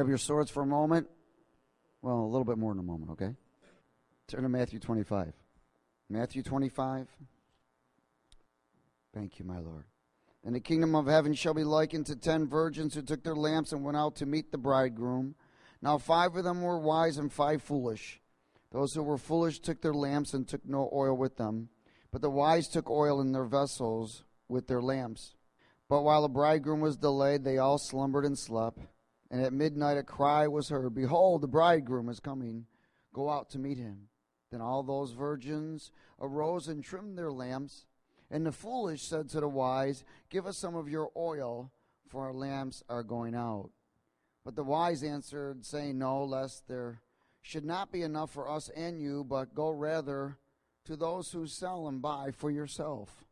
Grab your swords for a moment. Well, a little bit more in a moment, okay? Turn to Matthew 25. Matthew 25. Thank you, my Lord. And the kingdom of heaven shall be likened to ten virgins who took their lamps and went out to meet the bridegroom. Now five of them were wise and five foolish. Those who were foolish took their lamps and took no oil with them. But the wise took oil in their vessels with their lamps. But while the bridegroom was delayed, they all slumbered and slept. And at midnight a cry was heard Behold, the bridegroom is coming. Go out to meet him. Then all those virgins arose and trimmed their lamps. And the foolish said to the wise, Give us some of your oil, for our lamps are going out. But the wise answered, saying, No, lest there should not be enough for us and you, but go rather to those who sell and buy for yourself.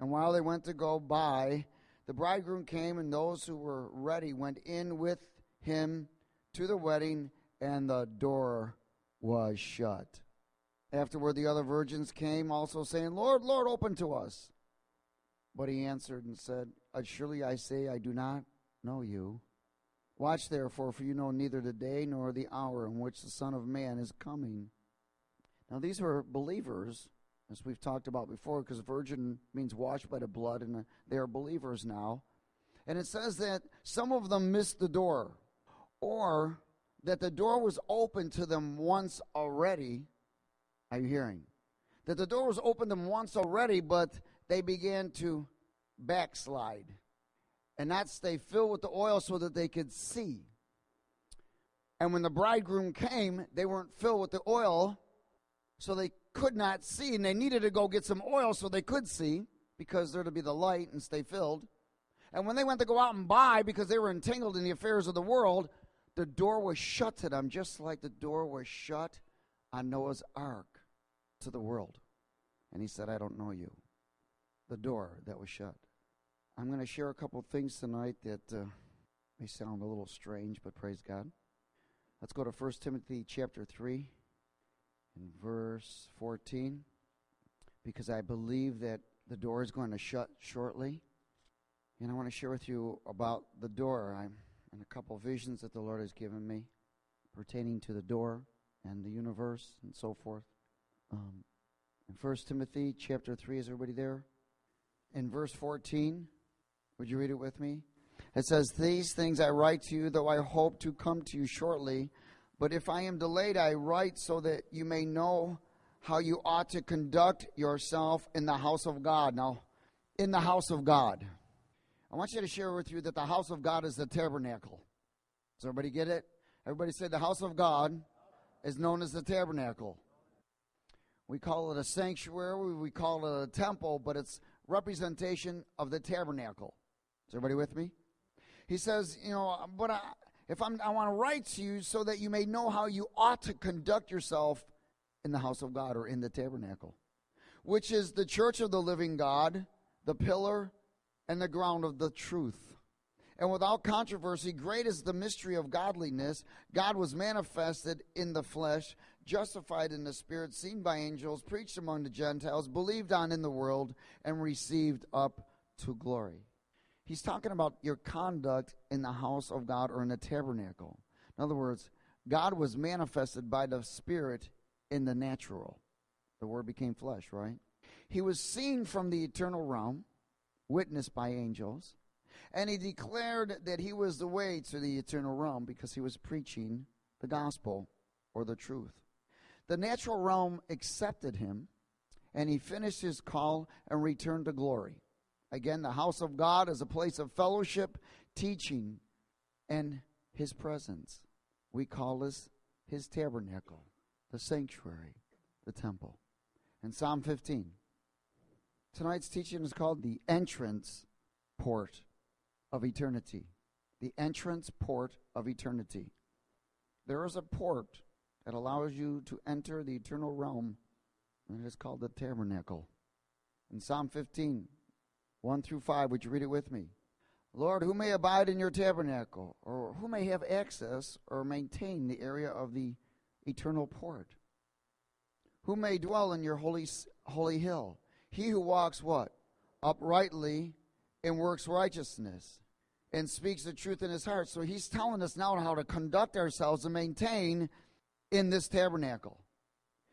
And while they went to go buy, the bridegroom came, and those who were ready went in with him to the wedding, and the door was shut. Afterward, the other virgins came also, saying, Lord, Lord, open to us. But he answered and said, Surely I say, I do not know you. Watch therefore, for you know neither the day nor the hour in which the Son of Man is coming. Now, these were believers, as we've talked about before, because virgin means washed by the blood, and they are believers now. And it says that some of them missed the door, or that the door was open to them once already. Are you hearing? That the door was open to them once already, but they began to backslide and not stay filled with the oil so that they could see. And when the bridegroom came, they weren't filled with the oil, so they could not see, and they needed to go get some oil so they could see, because they're to be the light and stay filled. And when they went to go out and buy, because they were entangled in the affairs of the world, the door was shut to them, just like the door was shut on Noah's ark to the world. And he said, I don't know you. The door that was shut. I'm going to share a couple of things tonight that uh, may sound a little strange, but praise God. Let's go to 1 Timothy chapter 3 and verse 14 because I believe that the door is going to shut shortly. And I want to share with you about the door. I'm in a couple visions that the Lord has given me pertaining to the door and the universe and so forth. Um, in 1 Timothy chapter 3, is everybody there? In verse 14, would you read it with me? It says, These things I write to you, though I hope to come to you shortly. But if I am delayed, I write so that you may know how you ought to conduct yourself in the house of God. Now, in the house of God. I want you to share with you that the house of God is the tabernacle. Does everybody get it? Everybody say the house of God is known as the tabernacle. We call it a sanctuary, we call it a temple, but it's representation of the tabernacle. Is everybody with me? He says, you know, but I, if I'm, I want to write to you so that you may know how you ought to conduct yourself in the house of God or in the tabernacle, which is the church of the living God, the pillar and the ground of the truth. And without controversy, great is the mystery of godliness. God was manifested in the flesh, justified in the spirit, seen by angels, preached among the Gentiles, believed on in the world, and received up to glory. He's talking about your conduct in the house of God or in the tabernacle. In other words, God was manifested by the Spirit in the natural. The Word became flesh, right? He was seen from the eternal realm, witnessed by angels, and he declared that he was the way to the eternal realm because he was preaching the gospel or the truth. The natural realm accepted him, and he finished his call and returned to glory. Again, the house of God is a place of fellowship, teaching, and his presence. We call this his tabernacle, the sanctuary, the temple. In Psalm 15, tonight's teaching is called the entrance port of eternity. The entrance port of eternity. There is a port that allows you to enter the eternal realm, and it is called the tabernacle. In Psalm 15, 1 through 5. Would you read it with me? Lord, who may abide in your tabernacle, or who may have access or maintain the area of the eternal port? Who may dwell in your holy, holy hill? He who walks what? Uprightly and works righteousness, and speaks the truth in his heart. So he's telling us now how to conduct ourselves and maintain in this tabernacle.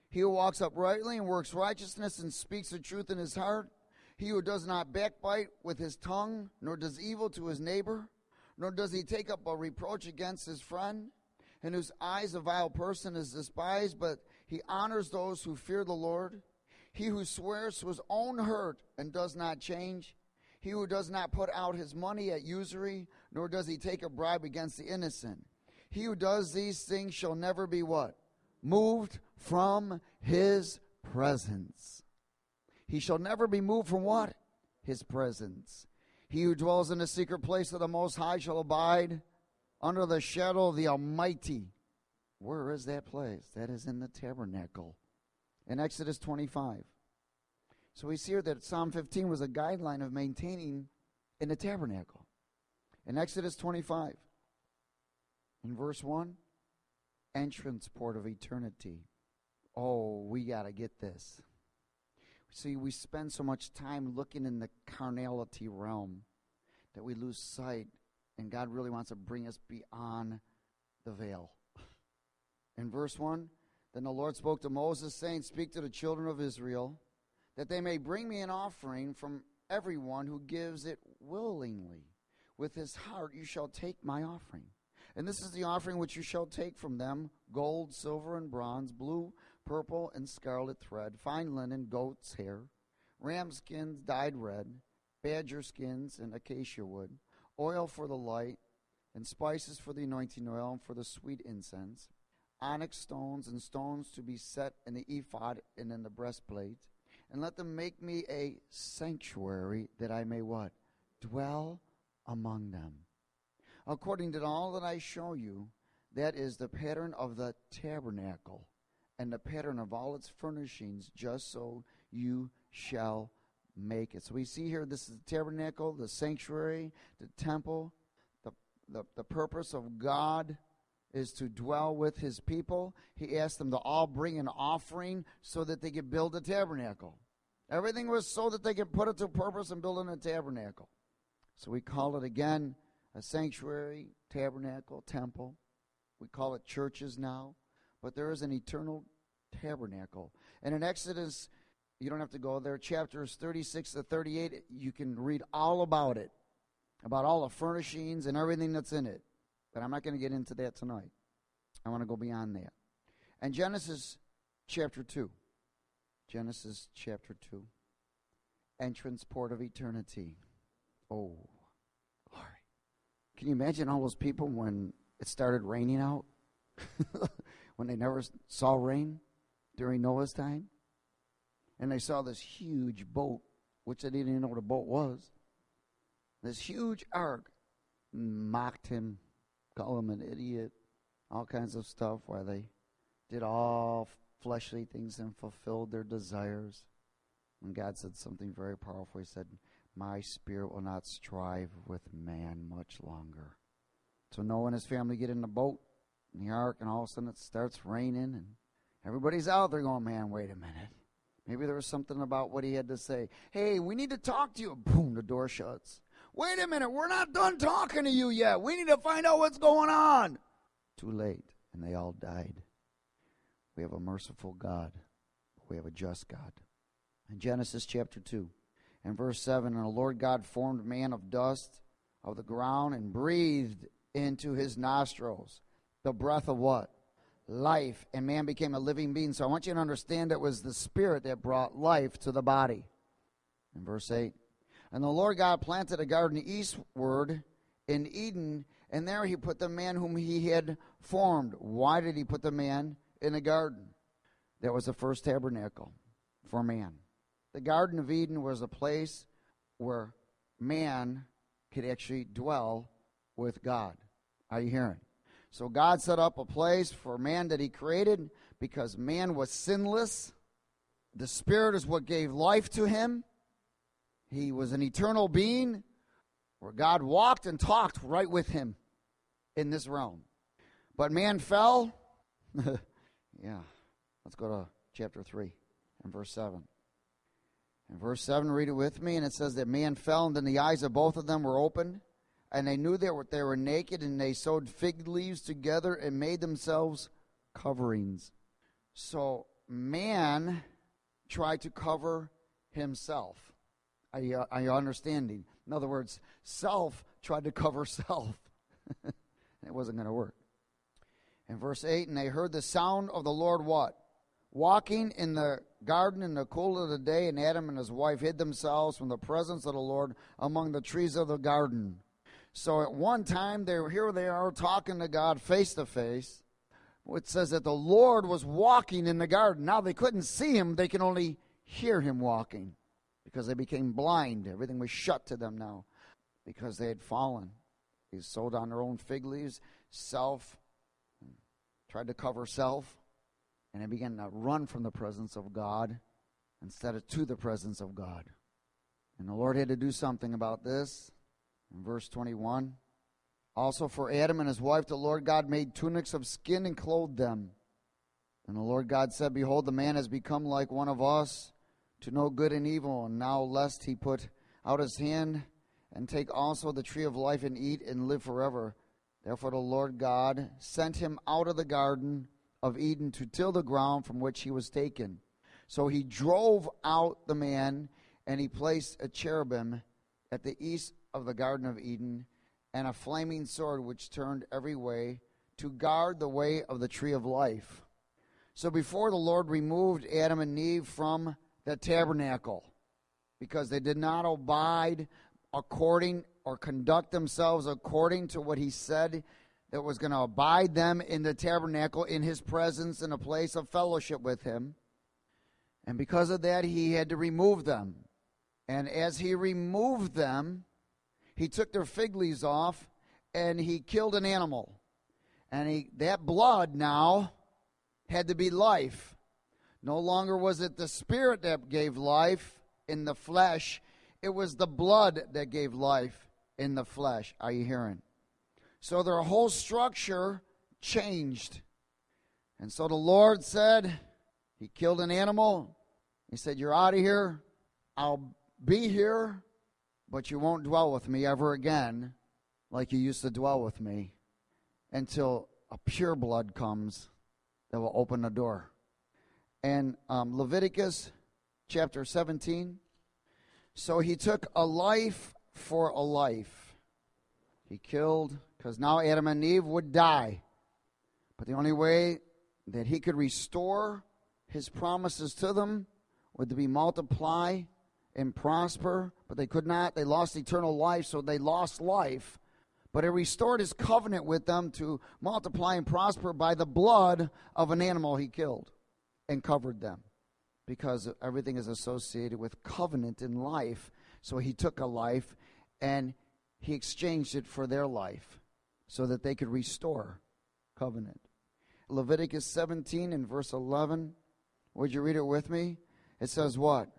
He who walks uprightly and works righteousness and speaks the truth in his heart. He who does not backbite with his tongue, nor does evil to his neighbor, nor does he take up a reproach against his friend, in whose eyes a vile person is despised, but he honors those who fear the Lord. He who swears to his own hurt and does not change. He who does not put out his money at usury, nor does he take a bribe against the innocent. He who does these things shall never be what? Moved from his presence. He shall never be moved from what? His presence. He who dwells in the secret place of the Most High shall abide under the shadow of the Almighty. Where is that place? That is in the tabernacle. In Exodus 25. So we see here that Psalm 15 was a guideline of maintaining in the tabernacle. In Exodus 25, in verse 1, entrance port of eternity. Oh, we got to get this. See, we spend so much time looking in the carnality realm that we lose sight, and God really wants to bring us beyond the veil. In verse 1, then the Lord spoke to Moses, saying, Speak to the children of Israel, that they may bring me an offering from everyone who gives it willingly. With his heart you shall take my offering. And this is the offering which you shall take from them gold, silver, and bronze, blue, purple, and scarlet thread, fine linen, goat's hair, ram skins dyed red, badger skins, and acacia wood, oil for the light, and spices for the anointing oil, and for the sweet incense, onyx stones, and stones to be set in the ephod and in the breastplate. And let them make me a sanctuary that I may what? Dwell among them. According to all that I show you, that is the pattern of the tabernacle and the pattern of all its furnishings, just so you shall make it. So we see here this is the tabernacle, the sanctuary, the temple. The, the, the purpose of God is to dwell with his people. He asked them to all bring an offering so that they could build a tabernacle. Everything was so that they could put it to purpose and build in a tabernacle. So we call it again a sanctuary, tabernacle, temple. We call it churches now but there is an eternal tabernacle. And in Exodus, you don't have to go there, chapters 36 to 38, you can read all about it, about all the furnishings and everything that's in it. But I'm not going to get into that tonight. I want to go beyond that. And Genesis chapter 2. Genesis chapter 2. Entrance port of eternity. Oh, glory. Can you imagine all those people when it started raining out? when they never saw rain during Noah's time. And they saw this huge boat, which they didn't even know what a boat was. This huge ark mocked him, called him an idiot, all kinds of stuff while they did all fleshly things and fulfilled their desires. And God said something very powerful. He said, My spirit will not strive with man much longer. So Noah and his family get in the boat in the ark, and all of a sudden it starts raining, and everybody's out there going, man, wait a minute. Maybe there was something about what he had to say. Hey, we need to talk to you. Boom, the door shuts. Wait a minute, we're not done talking to you yet. We need to find out what's going on. Too late, and they all died. We have a merciful God, we have a just God. In Genesis chapter 2 and verse 7, and the Lord God formed man of dust of the ground and breathed into his nostrils the breath of what? Life. And man became a living being. So I want you to understand it was the Spirit that brought life to the body. In verse 8. And the Lord God planted a garden eastward in Eden, and there he put the man whom he had formed. Why did he put the man in a garden? That was the first tabernacle for man. The Garden of Eden was a place where man could actually dwell with God. Are you hearing? So God set up a place for man that he created because man was sinless. The Spirit is what gave life to him. He was an eternal being where God walked and talked right with him in this realm. But man fell. yeah. Let's go to chapter 3 and verse 7. In verse 7, read it with me, and it says that man fell, and then the eyes of both of them were opened, and they knew that they were naked, and they sewed fig leaves together and made themselves coverings. So man tried to cover himself. Are you, uh, understanding? In other words, self tried to cover self. it wasn't going to work. In verse 8, and they heard the sound of the Lord what? Walking in the garden in the cool of the day, and Adam and his wife hid themselves from the presence of the Lord among the trees of the garden. So at one time, they were, here they are talking to God face to face. It says that the Lord was walking in the garden. Now they couldn't see him, they can only hear him walking because they became blind. Everything was shut to them now because they had fallen. They sewed on their own fig leaves, self, tried to cover self, and they began to run from the presence of God instead of to the presence of God. And the Lord had to do something about this. In verse 21, also for Adam and his wife, the Lord God made tunics of skin and clothed them. And the Lord God said, Behold, the man has become like one of us to know good and evil. And now, lest he put out his hand and take also the tree of life and eat and live forever. Therefore, the Lord God sent him out of the garden of Eden to till the ground from which he was taken. So he drove out the man, and he placed a cherubim at the east of the Garden of Eden, and a flaming sword which turned every way to guard the way of the tree of life. So before the Lord removed Adam and Eve from the tabernacle, because they did not abide according or conduct themselves according to what he said that was going to abide them in the tabernacle in his presence in a place of fellowship with him. And because of that, he had to remove them. And as he removed them, he took their fig leaves off and he killed an animal. And he, that blood now had to be life. No longer was it the spirit that gave life in the flesh, it was the blood that gave life in the flesh. Are you hearing? So their whole structure changed. And so the Lord said, He killed an animal. He said, You're out of here. I'll be here, but you won't dwell with me ever again like you used to dwell with me until a pure blood comes that will open the door. And um, Leviticus chapter 17 so he took a life for a life. He killed, because now Adam and Eve would die. But the only way that he could restore his promises to them would to be multiply and prosper, but they could not. They lost eternal life, so they lost life. But he restored his covenant with them to multiply and prosper by the blood of an animal he killed and covered them because everything is associated with covenant in life. So he took a life and he exchanged it for their life so that they could restore covenant. Leviticus 17 and verse 11. Would you read it with me? It says, What?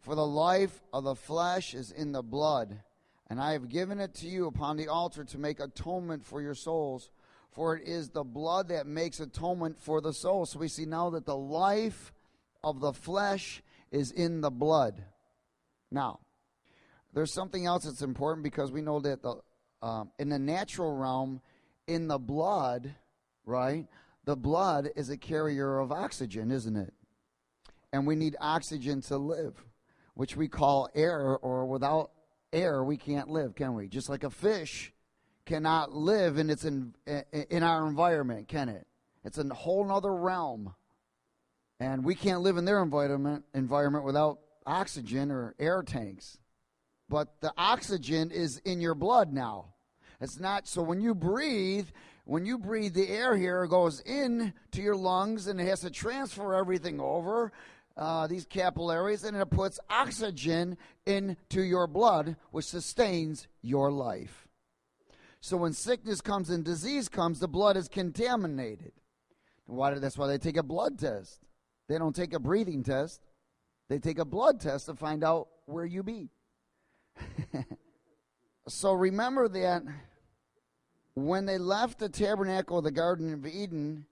For the life of the flesh is in the blood, and I have given it to you upon the altar to make atonement for your souls. For it is the blood that makes atonement for the soul. So we see now that the life of the flesh is in the blood. Now, there's something else that's important because we know that the um, in the natural realm, in the blood, right? The blood is a carrier of oxygen, isn't it? And we need oxygen to live, which we call air, or without air, we can't live, can we? Just like a fish cannot live in its in, in our environment, can it? It's a whole other realm. And we can't live in their environment, environment without oxygen or air tanks. But the oxygen is in your blood now. It's not so when you breathe, when you breathe, the air here goes in to your lungs and it has to transfer everything over uh, these capillaries and it puts oxygen into your blood, which sustains your life. So when sickness comes and disease comes, the blood is contaminated. Why, that's why they take a blood test. They don't take a breathing test, they take a blood test to find out where you be. so remember that when they left the tabernacle of the Garden of Eden,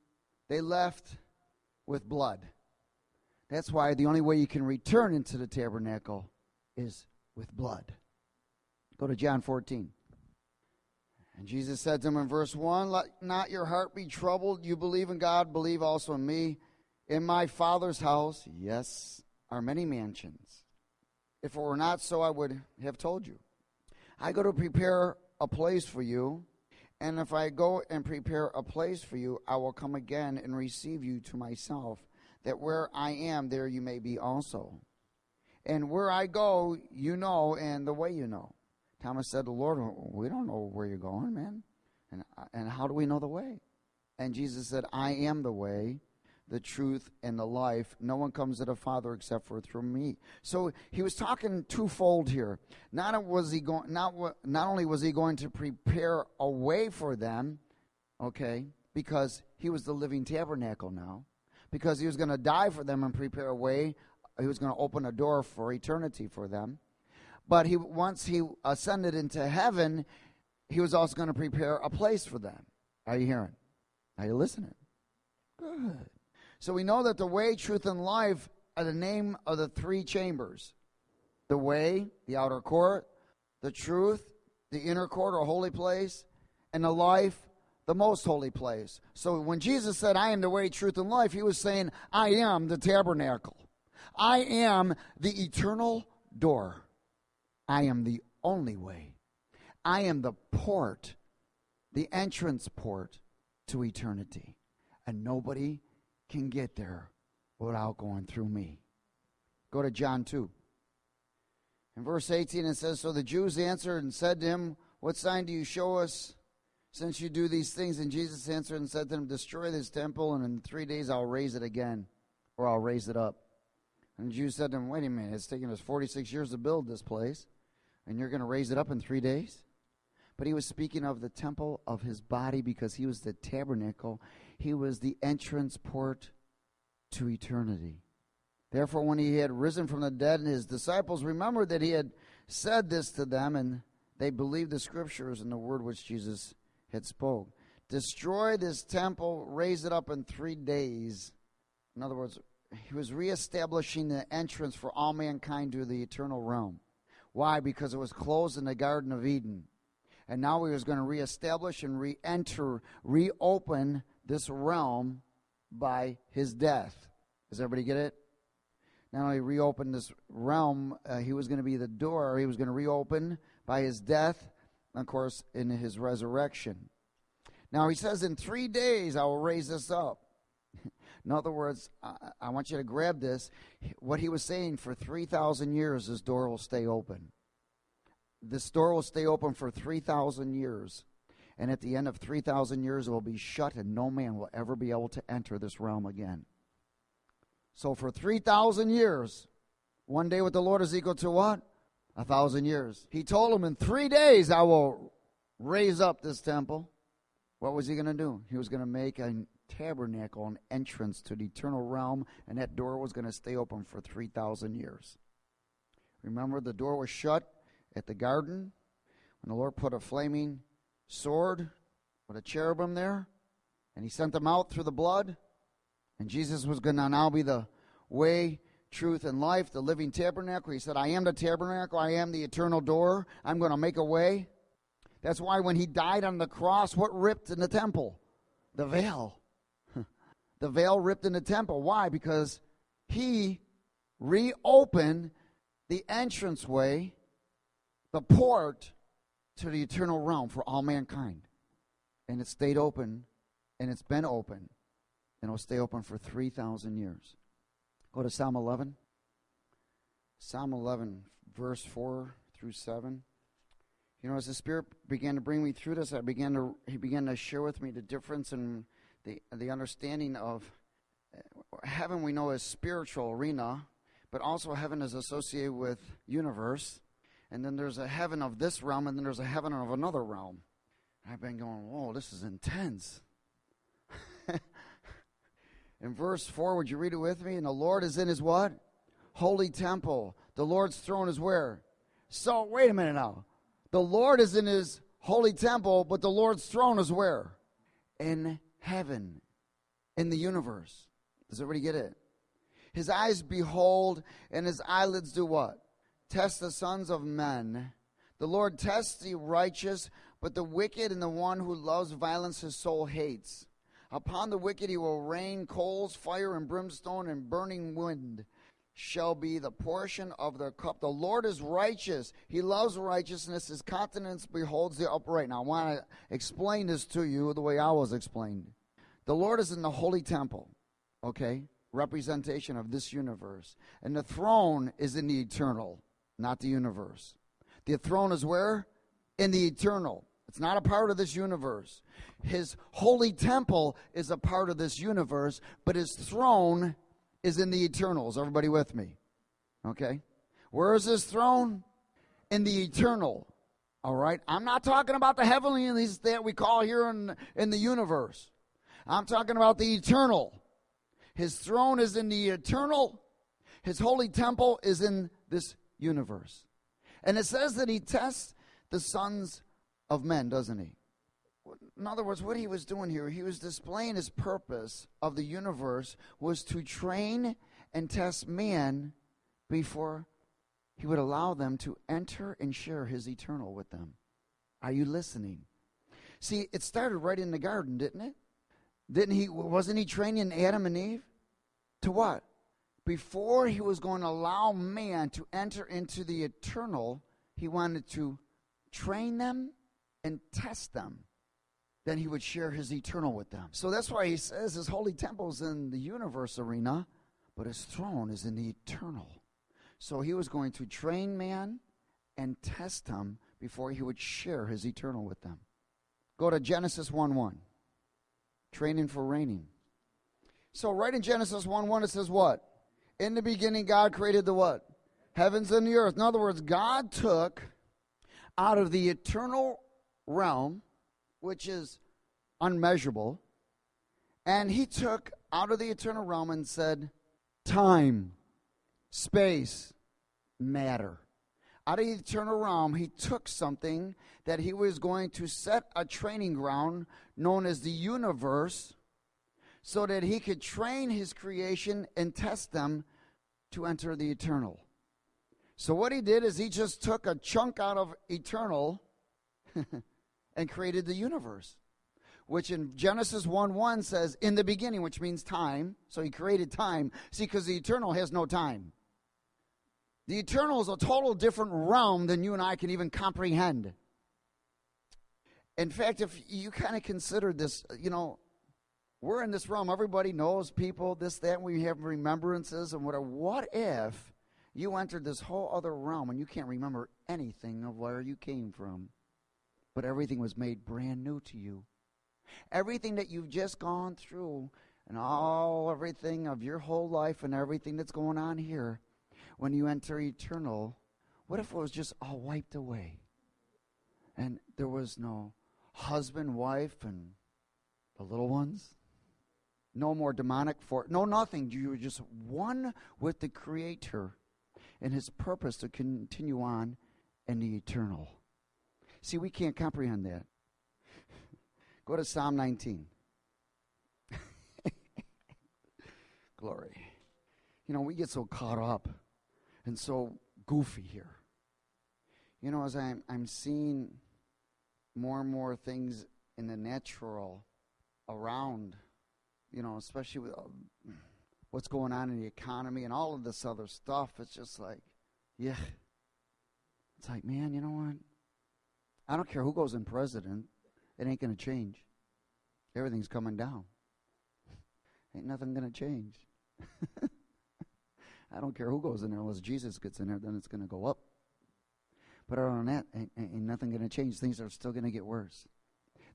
they left with blood. That's why the only way you can return into the tabernacle is with blood. Go to John 14. And Jesus said to him in verse 1 Let not your heart be troubled. You believe in God, believe also in me. In my Father's house, yes, are many mansions. If it were not so, I would have told you. I go to prepare a place for you. And if I go and prepare a place for you, I will come again and receive you to myself, that where I am, there you may be also. And where I go, you know, and the way you know. Thomas said to the Lord, We don't know where you're going, man. And, and how do we know the way? And Jesus said, I am the way, the truth, and the life. No one comes to the Father except for through me. So he was talking twofold here. Not was he going, not not only was he going to prepare a way for them, okay, because he was the living tabernacle now, because he was going to die for them and prepare a way. He was going to open a door for eternity for them. But he once he ascended into heaven, he was also going to prepare a place for them. Are you hearing? Are you listening? Good. So we know that the way, truth, and life are the name of the three chambers the way, the outer court, the truth, the inner court or holy place, and the life, the most holy place. So when Jesus said, I am the way, truth, and life, he was saying, I am the tabernacle. I am the eternal door. I am the only way. I am the port, the entrance port to eternity. And nobody can get there without going through me. Go to John 2. In verse 18, it says So the Jews answered and said to him, What sign do you show us since you do these things? And Jesus answered and said to them, Destroy this temple, and in three days I'll raise it again, or I'll raise it up. And the Jews said to him, Wait a minute, it's taken us 46 years to build this place, and you're going to raise it up in three days? But he was speaking of the temple of his body because he was the tabernacle he was the entrance port to eternity. Therefore, when he had risen from the dead, and his disciples remembered that he had said this to them, and they believed the scriptures and the word which Jesus had spoke. Destroy this temple, raise it up in three days. In other words, he was reestablishing the entrance for all mankind to the eternal realm. Why? Because it was closed in the Garden of Eden. And now he was going to reestablish and re enter, reopen this realm by his death. Does everybody get it? Not only reopen this realm, uh, he was going to be the door, he was going to reopen by his death, of course, in his resurrection. Now he says, In three days I will raise this up. In other words, I, I want you to grab this. What he was saying for 3,000 years, this door will stay open. This door will stay open for 3,000 years and at the end of 3,000 years it will be shut, and no man will ever be able to enter this realm again. So for 3,000 years, one day with the Lord is equal to what? A thousand years. He told him, In three days I will raise up this temple. What was he going to do? He was going to make a tabernacle, an entrance to the eternal realm, and that door was going to stay open for 3,000 years. Remember, the door was shut at the garden when the Lord put a flaming sword with a cherubim there, and he sent them out through the blood. And Jesus was going to now be the way, truth, and life, the living tabernacle. He said, I am the tabernacle, I am the eternal door. I'm going to make a way. That's why when he died on the cross, what ripped in the temple? The veil. The veil ripped in the temple. Why? Because he reopened the entranceway, the port to the eternal realm for all mankind. And it stayed open, and it's been open, and it'll stay open for 3,000 years. Go to Psalm 11. Psalm 11, verse 4 through 7. You know, as the Spirit began to bring me through this, I began to He began to share with me the difference in the the understanding of uh, heaven. We know as spiritual arena, but also heaven is associated with universe, and then there's a heaven of this realm, and then there's a heaven of another realm. I've been going, whoa, this is intense. in verse 4, would you read it with me? And the Lord is in his what? Holy temple. The Lord's throne is where? So, wait a minute now. The Lord is in his holy temple, but the Lord's throne is where? In heaven, in the universe. Does everybody get it? His eyes behold, and his eyelids do what? test the sons of men. The Lord tests the righteous, But the wicked and the one who loves violence his soul hates. Upon the wicked he will rain coals, fire, and brimstone, and burning wind shall be the portion of their cup. The Lord is righteous. He loves righteousness. His countenance beholds the upright. Now, I want to explain this to you the way I was explained. The Lord is in the holy temple, okay? Representation of this universe. And the throne is in the eternal, not the universe. The throne is where? In the eternal. It's not a part of this universe. His holy temple is a part of this universe, but his throne is in the eternal. Is everybody with me? Okay. Where is his throne? In the eternal. All right. I'm not talking about the heavenly that we call here in, in the universe. I'm talking about the eternal. His throne is in the eternal. His holy temple is in this universe. And it says that he tests the sons of men, doesn't he? In other words, what he was doing here, he was displaying his purpose of the universe was to train and test man before he would allow them to enter and share his eternal with them. Are you listening? See, it started right in the garden, didn't it? Didn't he wasn't he training Adam and Eve to what? Before he was going to allow man to enter into the eternal, he wanted to train them and test them, then he would share his eternal with them. So that's why he says his holy temple is in the universe arena, but his throne is in the eternal. So he was going to train man and test him before he would share his eternal with them. Go to Genesis 1 1. Training for reigning. So right in Genesis 1 1, it says what? In the beginning, God created the what? Heavens and the earth. In other words, God took out of the eternal realm, which is unmeasurable, and he took out of the eternal realm and said, Time, space, matter. Out of the eternal realm, he took something that he was going to set a training ground known as the universe so that he could train his creation and test them to enter the eternal. So, what he did is he just took a chunk out of eternal and created the universe. Which in Genesis 1 1 says, in the beginning, which means time. So he created time. See, because the eternal has no time. The eternal is a total different realm than you and I can even comprehend. In fact, if you kind of consider this, you know, we're in this realm. Everybody knows people, this, that, we have remembrances and whatever. What if you entered this whole other realm and you can't remember anything of where you came from? But everything was made brand new to you. Everything that you've just gone through and all everything of your whole life and everything that's going on here, when you enter eternal, what if it was just all wiped away? And there was no husband, wife, and the little ones? No more demonic for no nothing. You were just one with the Creator and His purpose to continue on in the eternal. See, we can't comprehend that. Go to Psalm 19. Glory. You know, we get so caught up and so goofy here. You know, as I'm, I'm seeing more and more things in the natural around, you know, especially with uh, what's going on in the economy and all of this other stuff, it's just like, yeah. It's like, man, you know what? I don't care who goes in president, it ain't going to change. Everything's coming down. Ain't nothing going to change. I don't care who goes in there unless Jesus gets in there, then it's going to go up. But other than that, ain't, ain't nothing going to change. Things are still going to get worse.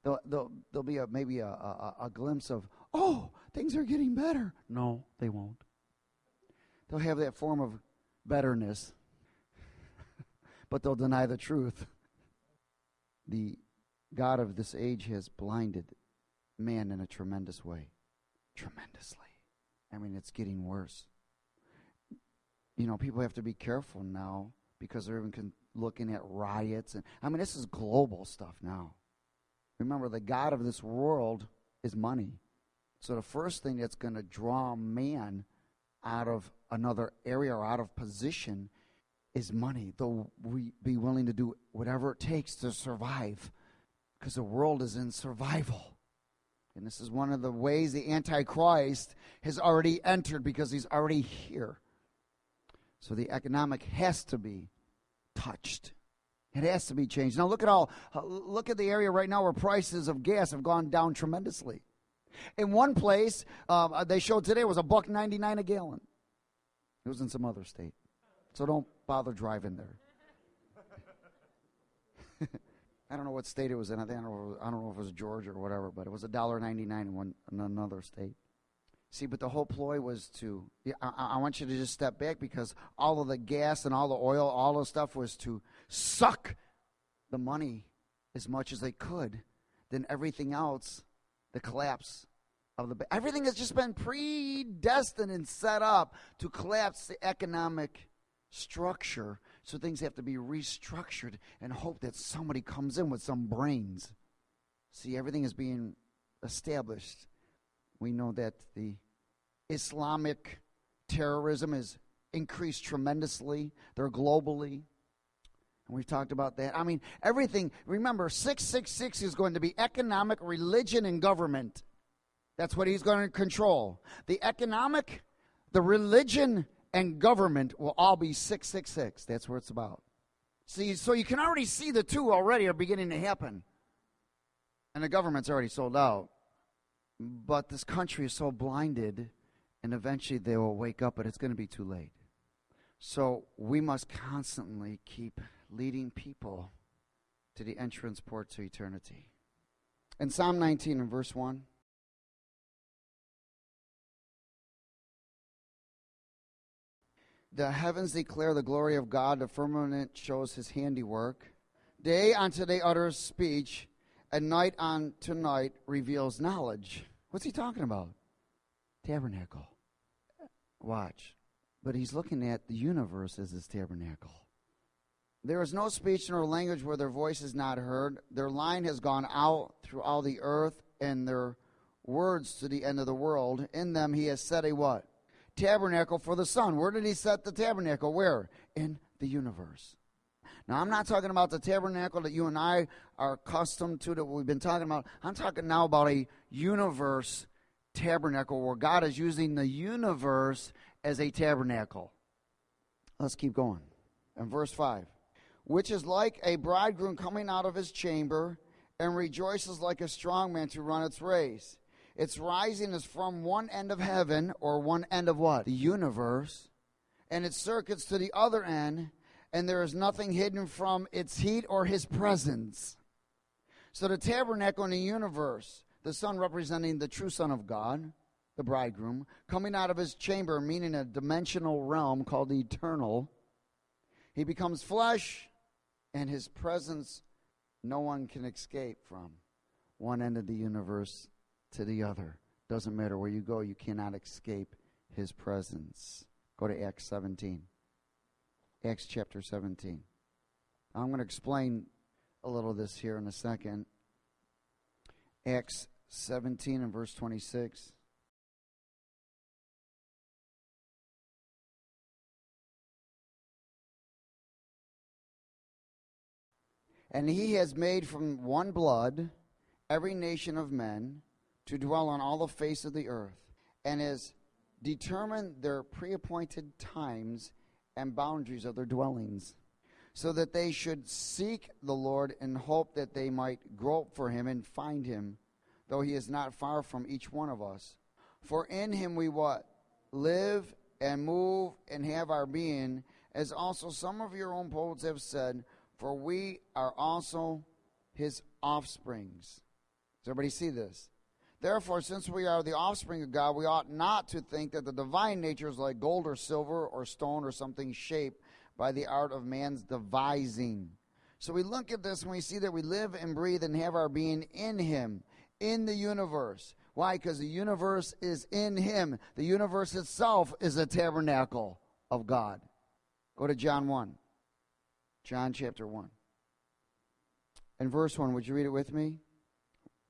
There'll, there'll, there'll be a, maybe a, a, a glimpse of, oh, things are getting better. No, they won't. They'll have that form of betterness, but they'll deny the truth the God of this age has blinded man in a tremendous way. Tremendously. I mean, it's getting worse. You know, people have to be careful now because they're even looking at riots. And I mean, this is global stuff now. Remember, the God of this world is money. So the first thing that's going to draw man out of another area or out of position is money. They'll we be willing to do whatever it takes to survive Because the world is in survival. And this is one of the ways the Antichrist has already entered because he's already here. So the economic has to be touched. It has to be changed. Now look at all look at the area right now where prices of gas have gone down tremendously. In one place, uh, they showed today was a buck ninety nine a gallon. It was in some other state, so don't bother driving there. I don't know what state it was in. I, don't know, I don't know if it was Georgia or whatever, but it was a dollar ninety nine in one in another state. See, but the whole ploy was to. I, I want you to just step back because all of the gas and all the oil, all the stuff was to suck the money as much as they could. Then everything else, the collapse of the everything has just been predestined and set up to collapse the economic structure. So things have to be restructured and hope that somebody comes in with some brains. See, everything is being established. We know that the Islamic terrorism has increased tremendously. They're globally. And we've talked about that. I mean, everything. Remember, 666 is going to be economic, religion, and government. That's what he's going to control. The economic, the religion, and government will all be 666. That's what it's about. See, so you can already see the two already are beginning to happen. And the government's already sold out. But this country is so blinded, and eventually they will wake up, but it's going to be too late. So we must constantly keep leading people to the entrance port to eternity. In Psalm 19 and verse 1, The heavens declare the glory of God, the firmament shows his handiwork. Day unto day utters speech, and night unto night reveals knowledge. What's he talking about? Tabernacle. Watch. But he's looking at the universe as his tabernacle. There is no speech nor language where their voice is not heard. Their line has gone out through all the earth, and their words to the end of the world. In them he has set a what? Tabernacle for the sun. Where did he set the tabernacle? Where? In the universe. Now, I'm not talking about the tabernacle that you and I are accustomed to, that we've been talking about. I'm talking now about a universe tabernacle where God is using the universe as a tabernacle. Let's keep going. In verse 5 which is like a bridegroom coming out of his chamber and rejoices like a strong man to run its race. Its rising is from one end of heaven, or one end of what? The universe, and its circuits to the other end, and there is nothing hidden from its heat or his presence. So the tabernacle in the universe, the sun representing the true Son of God, the bridegroom, coming out of his chamber, meaning a dimensional realm called the eternal. He becomes flesh and his presence no one can escape from. One end of the universe to the other. Doesn't matter where you go, you cannot escape his presence. Go to Acts 17. Acts chapter 17. I'm going to explain a little of this here in a second. Acts 17 and verse 26. And he has made from one blood every nation of men to dwell on all the face of the earth, and has determined their preappointed times and boundaries of their dwellings, so that they should seek the Lord in hope that they might grope for him and find him, though he is not far from each one of us. For in him we what? Live and move and have our being, as also some of your own poets have said for we are also his offsprings. Does everybody see this? Therefore, since we are the offspring of God, we ought not to think that the divine nature is like gold or silver or stone or something shaped by the art of man's devising. So we look at this and we see that we live and breathe and have our being in Him, in the universe. Why? Because the universe is in Him. The universe itself is a tabernacle of God. Go to John 1. John chapter 1. And verse 1, would you read it with me?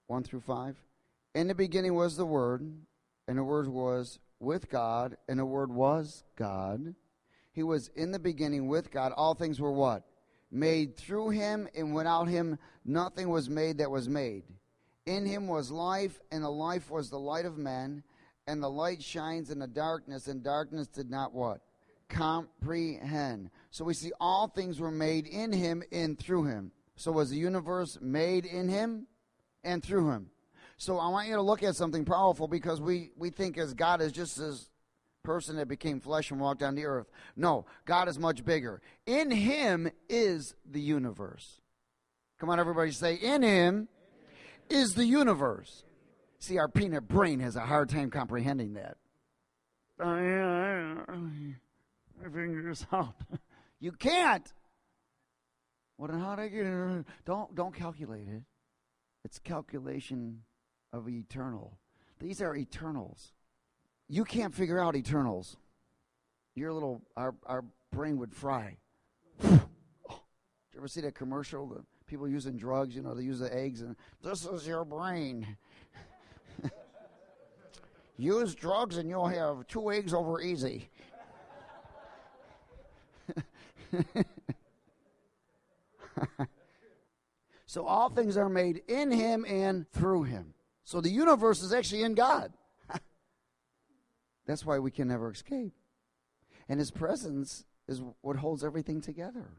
1 through 5. In the beginning was the Word, and the Word was with God, and the Word was God. He was in the beginning with God. All things were what? made through him, and without him nothing was made that was made. In him was life, and the life was the light of men, and the light shines in the darkness, and darkness did not what? Comprehend. So we see all things were made in him and through him. So was the universe made in him and through him? So I want you to look at something powerful because we, we think as God is just this person that became flesh and walked on the earth. No, God is much bigger. In him is the universe. Come on, everybody say, in him is the universe. See, our peanut brain has a hard time comprehending that. My fingers out. You can't. What and how to get it? Don't don't calculate it. It's calculation of eternal. These are eternals. You can't figure out eternals. Your little our our brain would fry. oh, you ever see that commercial? The people using drugs, you know, they use the eggs and this is your brain. Use drugs and you'll have two eggs over easy. so all things are made in him and through him. So the universe is actually in God. That's why we can never escape. And his presence is what holds everything together.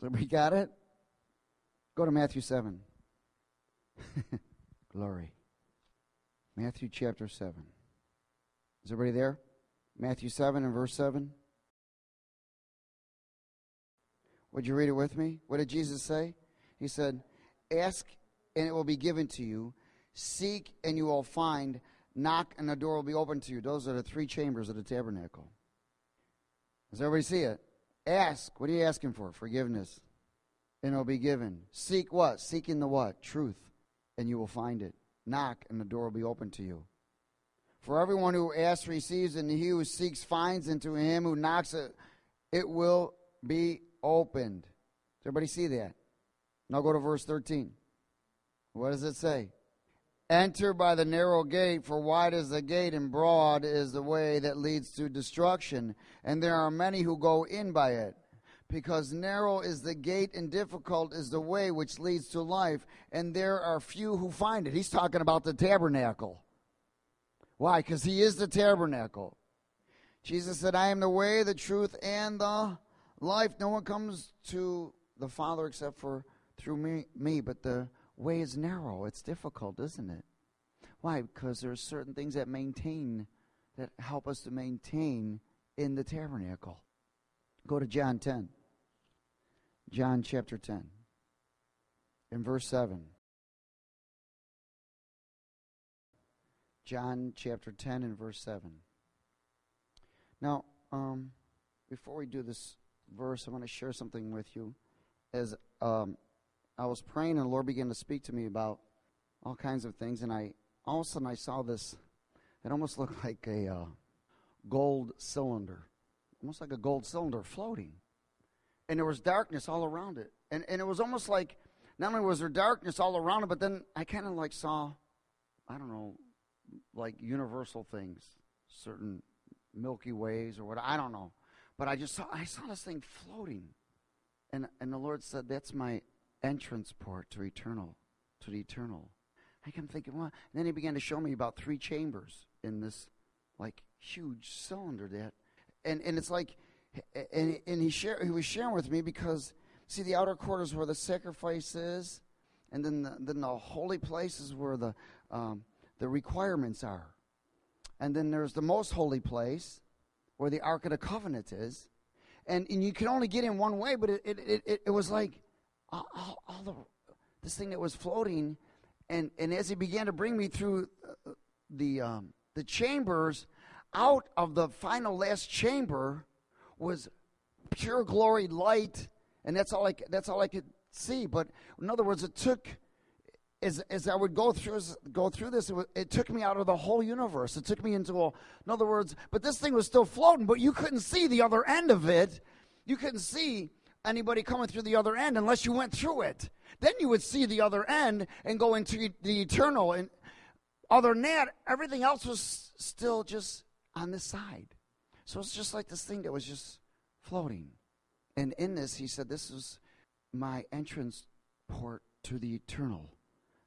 So we got it? Go to Matthew 7. Glory. Matthew chapter 7. Is everybody there? Matthew 7 and verse 7. Would you read it with me? What did Jesus say? He said, Ask and it will be given to you. Seek and you will find. Knock and the door will be open to you. Those are the three chambers of the tabernacle. Does everybody see it? Ask. What are you asking for? Forgiveness. And it'll be given. Seek what? Seeking the what? Truth. And you will find it. Knock, and the door will be open to you. For everyone who asks receives, and he who seeks finds, and to him who knocks it, it will be opened. Does everybody see that? Now go to verse 13. What does it say? Enter by the narrow gate, for wide is the gate, and broad is the way that leads to destruction, and there are many who go in by it because narrow is the gate and difficult is the way which leads to life, and there are few who find it. He's talking about the tabernacle. Why? Because he is the tabernacle. Jesus said, I am the way, the truth, and the life. No one comes to the Father except for through me, me. But the way is narrow. It's difficult, isn't it? Why? Because there are certain things that maintain, that help us to maintain in the tabernacle. Go to John 10. John chapter 10, in verse 7. John chapter 10 and verse 7. Now, um, before we do this verse, I want to share something with you. As um, I was praying, and the Lord began to speak to me about all kinds of things, and I all of a sudden I saw this. It almost looked like a uh, gold cylinder, almost like a gold cylinder floating and there was darkness all around it. And, and it was almost like not only was there darkness all around it, but then I kind of like saw, I don't know, like universal things, certain Milky Ways or what, I don't know. But I just saw, I saw this thing floating. And, and the Lord said, that's my entrance port to eternal, to the eternal. I kept thinking, well, and then he began to show me about three chambers in this like huge cylinder that, and, and it's like, and, and he, share, he was sharing with me because, see, the outer court is where the sacrifice is, and then the, then the holy place is where the, um, the requirements are. And then there's the most holy place where the Ark of the Covenant is. And, and you can only get in one way, but it, it, it, it was like all, all, all the, this thing that was floating. And, and as he began to bring me through uh, the, um, the chambers, out of the final last chamber was pure glory light, and that's all I that's all I could see. But in other words, it took as as I would go through go through this, it, was, it took me out of the whole universe. It took me into a, in other words, but this thing was still floating, but you couldn't see the other end of it. You couldn't see anybody coming through the other end unless you went through it. Then you would see the other end and go into the eternal. And other than that, everything else was still just on this side. So it's just like this thing that was just floating. And in this, he said, This is my entrance port to the eternal.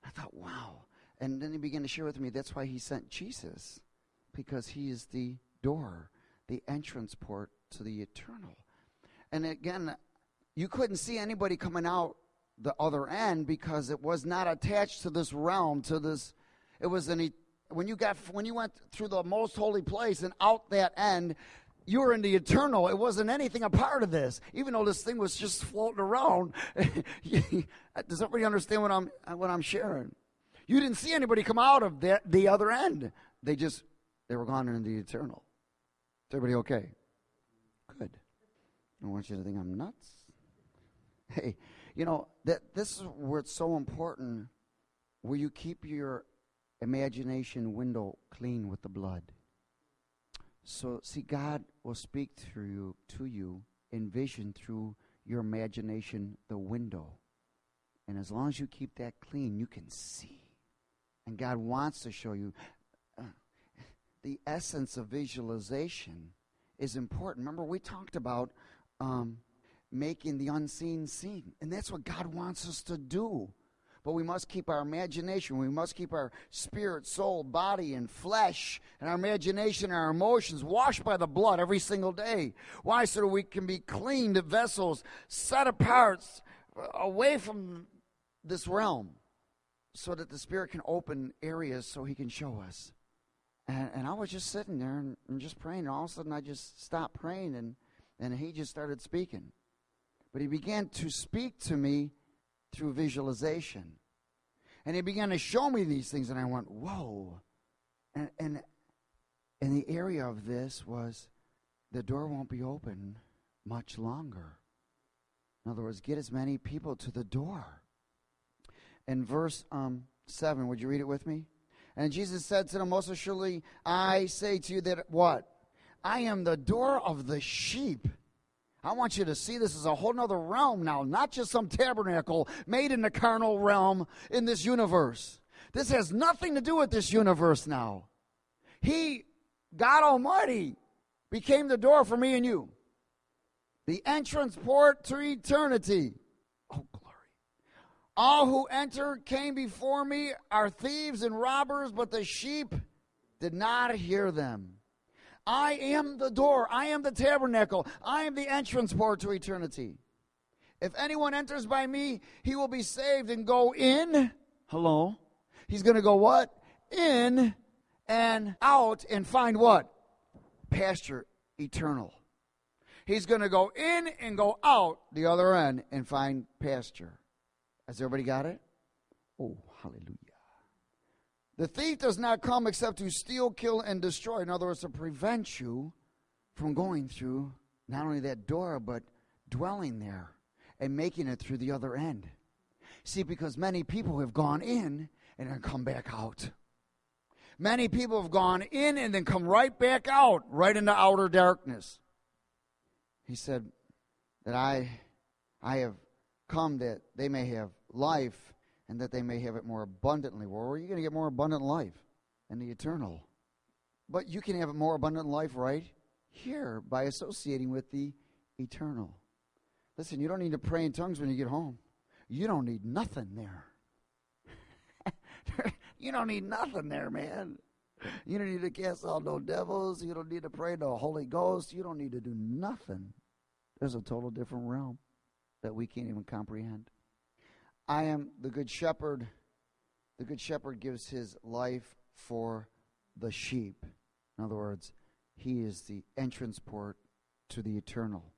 I thought, wow. And then he began to share with me that's why he sent Jesus, because he is the door, the entrance port to the eternal. And again, you couldn't see anybody coming out the other end because it was not attached to this realm, to this. It was an. When you got when you went through the most holy place and out that end, you were in the eternal. It wasn't anything a part of this, even though this thing was just floating around. Does everybody understand what I'm what I'm sharing? You didn't see anybody come out of the, the other end. They just they were gone into the eternal. Is everybody okay? Good. I want you to think I'm nuts. Hey, you know that this is where it's so important. Where you keep your imagination window clean with the blood. So, see, God will speak through you, to you in vision through your imagination, the window. And as long as you keep that clean, you can see. And God wants to show you. Uh, the essence of visualization is important. Remember, we talked about um, making the unseen seen. And that's what God wants us to do. But we must keep our imagination. We must keep our spirit, soul, body, and flesh, and our imagination, and our emotions washed by the blood every single day. Why? So that we can be cleaned vessels, set apart, away from this realm, so that the Spirit can open areas so He can show us. And, and I was just sitting there and, and just praying, and all of a sudden I just stopped praying, and, and He just started speaking. But He began to speak to me through visualization. And he began to show me these things, and I went, whoa. And, and, and the area of this was the door won't be open much longer. In other words, get as many people to the door. In verse um, 7, would you read it with me? And Jesus said to them, Most assuredly, I say to you that what? I am the door of the sheep. I want you to see this as a whole nother realm now, not just some tabernacle made in the carnal realm in this universe. This has nothing to do with this universe now. He, God Almighty, became the door for me and you, the entrance port to eternity. Oh, glory. All who enter came before me are thieves and robbers, but the sheep did not hear them. I am the door. I am the tabernacle. I am the entrance port to eternity. If anyone enters by me, he will be saved and go in. Hello. He's going to go what? In and out and find what? Pasture eternal. He's going to go in and go out the other end and find pasture. Has everybody got it? Oh, hallelujah. The thief does not come except to steal, kill, and destroy. In other words, to prevent you from going through not only that door, but dwelling there and making it through the other end. See, because many people have gone in and then come back out. Many people have gone in and then come right back out, right into outer darkness. He said that I, I have come that they may have life and that they may have it more abundantly. Where are you going to get more abundant life? In the eternal. But you can have a more abundant life right here by associating with the eternal. Listen, you don't need to pray in tongues when you get home. You don't need nothing there. you don't need nothing there, man. You don't need to cast out no devils. You don't need to pray the Holy Ghost. You don't need to do nothing. There's a total different realm that we can't even comprehend. I am the good shepherd. The good shepherd gives his life for the sheep. In other words, he is the entrance port to the eternal.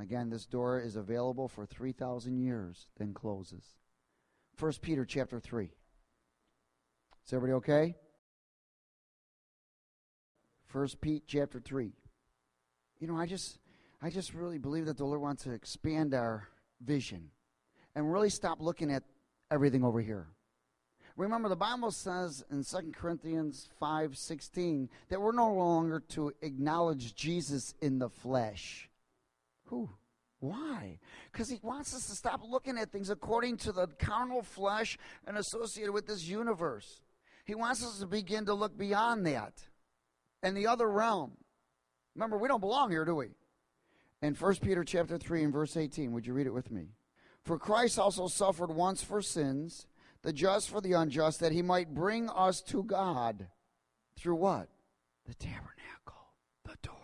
Again, this door is available for 3,000 years, then closes. 1 Peter chapter 3. Is everybody okay? 1 Pete chapter 3. You know, I just I just really believe that the Lord wants to expand our vision and really stop looking at everything over here. Remember, the Bible says in 2 Corinthians 5 16 that we're no longer to acknowledge Jesus in the flesh. Who? Why? Because he wants us to stop looking at things according to the carnal flesh and associated with this universe. He wants us to begin to look beyond that and the other realm. Remember, we don't belong here, do we? In 1 Peter chapter 3 and verse 18, would you read it with me? For Christ also suffered once for sins, the just for the unjust, that he might bring us to God. Through what? The tabernacle, the door.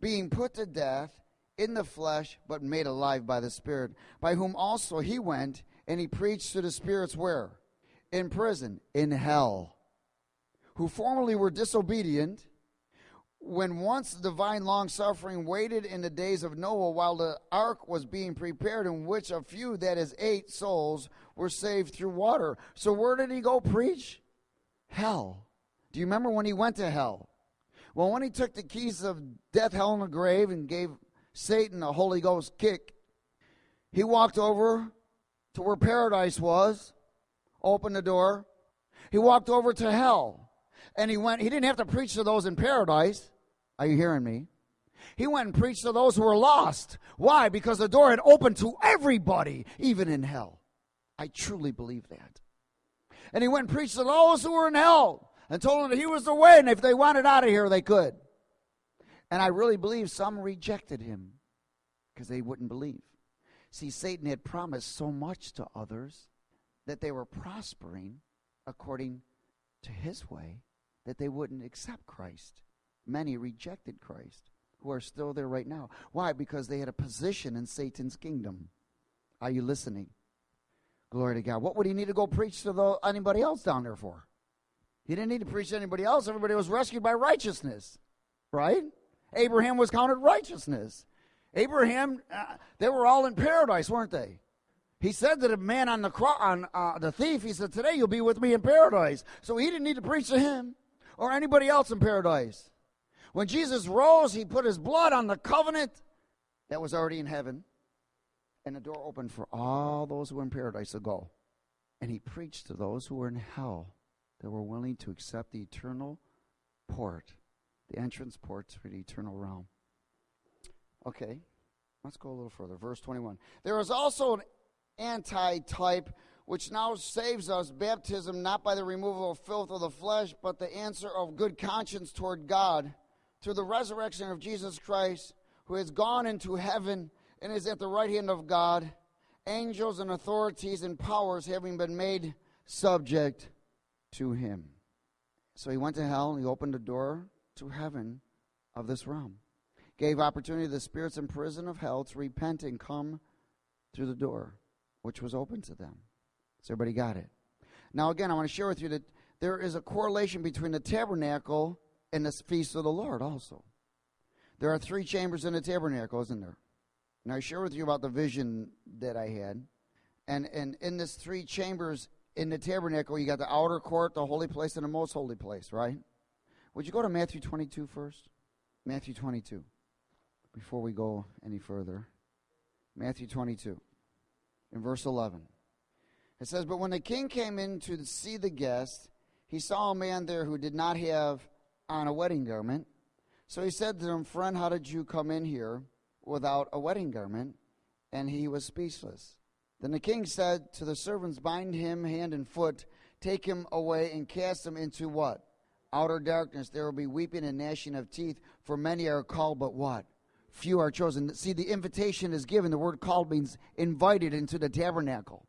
Being put to death in the flesh, but made alive by the Spirit, by whom also he went and he preached to the spirits where? In prison, in hell, who formerly were disobedient when once the divine long suffering waited in the days of Noah while the ark was being prepared, in which a few, that is, eight souls, were saved through water. So, where did he go preach? Hell. Do you remember when he went to hell? Well, when he took the keys of death, hell, and the grave and gave Satan a Holy Ghost kick, he walked over to where paradise was, opened the door. He walked over to hell and he went, he didn't have to preach to those in paradise. Are you hearing me? He went and preached to those who were lost. Why? Because the door had opened to everybody, even in hell. I truly believe that. And he went and preached to those who were in hell and told them that he was the way, and if they wanted out of here, they could. And I really believe some rejected him because they wouldn't believe. See, Satan had promised so much to others that they were prospering according to his way that they wouldn't accept Christ. Many rejected Christ who are still there right now. Why? Because they had a position in Satan's kingdom. Are you listening? Glory to God. What would he need to go preach to the, anybody else down there for? He didn't need to preach to anybody else. Everybody was rescued by righteousness, right? Abraham was counted righteousness. Abraham, uh, they were all in paradise, weren't they? He said to the man on the cro- on uh, the thief, he said, "Today you'll be with me in paradise." So he didn't need to preach to him or anybody else in paradise. When Jesus rose, he put his blood on the covenant that was already in heaven, and the door opened for all those who were in paradise to go. And he preached to those who were in hell that were willing to accept the eternal port, the entrance port to the eternal realm. Okay, let's go a little further. Verse 21. There is also an anti-type which now saves us, baptism, not by the removal of filth of the flesh, but the answer of good conscience toward God through the resurrection of Jesus Christ, who has gone into heaven and is at the right hand of God, angels and authorities and powers having been made subject to him. So he went to hell and he opened the door to heaven of this realm. Gave opportunity to the spirits in prison of hell to repent and come through the door, which was open to them. So everybody got it. Now, again, I want to share with you that there is a correlation between the tabernacle and the feast of the Lord also. There are three chambers in the tabernacle, isn't there? And I share with you about the vision that I had. And, and in this three chambers in the tabernacle, you got the outer court, the holy place, and the most holy place, right? Would you go to Matthew 22 first? Matthew 22, before we go any further. Matthew 22, in verse 11. It says, But when the king came in to see the guest, he saw a man there who did not have on a wedding garment. So he said to him, Friend, how did you come in here without a wedding garment? And he was speechless. Then the king said to the servants, Bind him hand and foot, take him away, and cast him into what? Outer darkness. There will be weeping and gnashing of teeth, for many are called, but what? Few are chosen. See, the invitation is given. The word called means invited into the tabernacle.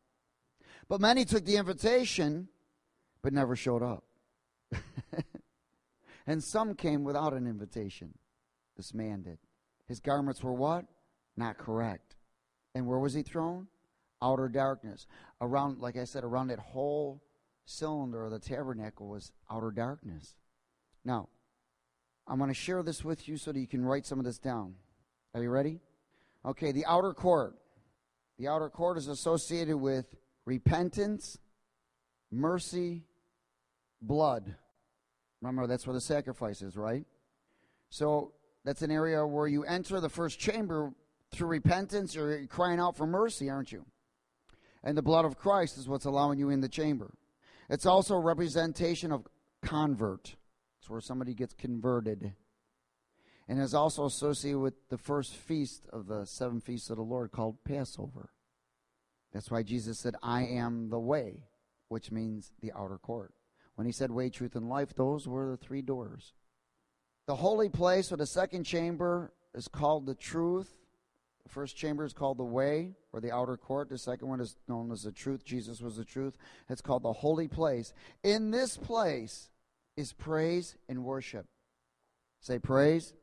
But many took the invitation, but never showed up. and some came without an invitation. This man did. His garments were what? Not correct. And where was he thrown? Outer darkness. Around, like I said, around that whole cylinder of the tabernacle was outer darkness. Now, I'm going to share this with you so that you can write some of this down. Are you ready? Okay, the outer court. The outer court is associated with repentance, mercy, blood. Remember, that's where the sacrifice is, right? So that's an area where you enter the first chamber through repentance or crying out for mercy, aren't you? And the blood of Christ is what's allowing you in the chamber. It's also a representation of convert. It's where somebody gets converted. And is also associated with the first feast of the seven feasts of the Lord called Passover. That's why Jesus said, I am the way, which means the outer court. When he said way, truth, and life, those were the three doors. The holy place or the second chamber is called the truth. The first chamber is called the way or the outer court. The second one is known as the truth. Jesus was the truth. It's called the holy place. In this place is praise and worship. Say praise